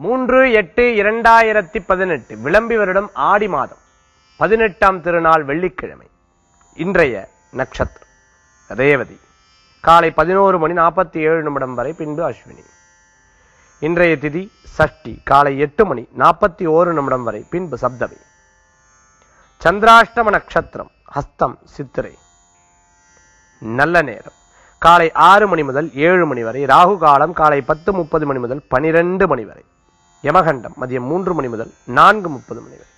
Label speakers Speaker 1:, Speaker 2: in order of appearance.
Speaker 1: மூன்று எட்டு இரண்டாயிரத்தி பதினெட்டு விளம்பி வருடம் ஆடி மாதம். பதினெட்டாம் திருநாள் வெள்ளிக்கிழமை இன்றைய நட்சத்திரம். ரேவதி காலை பதினோரு மணி நாற்பத்தி ஏழு நிமிடம் வரை பின்பு அஸ்வினி. இன்றைய திதி சஷ்டி காலை எட்டு மணி நாற்பத்தி ஓரு நிமிடம் வரை பின்பு சப்தமி. சந்திராஷ்டம நட்சத்திரம் ஹஸ்தம் சித்திரை. நல்ல நேரம். காலை ஆறு மணி முதல் ஏழு மணி வரை ராகு காலம் காலை பத்து முப்பது மணி முதல் பனிரெண்டு மணி வரை. யமகண்டம் மதியம் மூன்று மணி முதல் நான்கு முப்பது மணி வரை.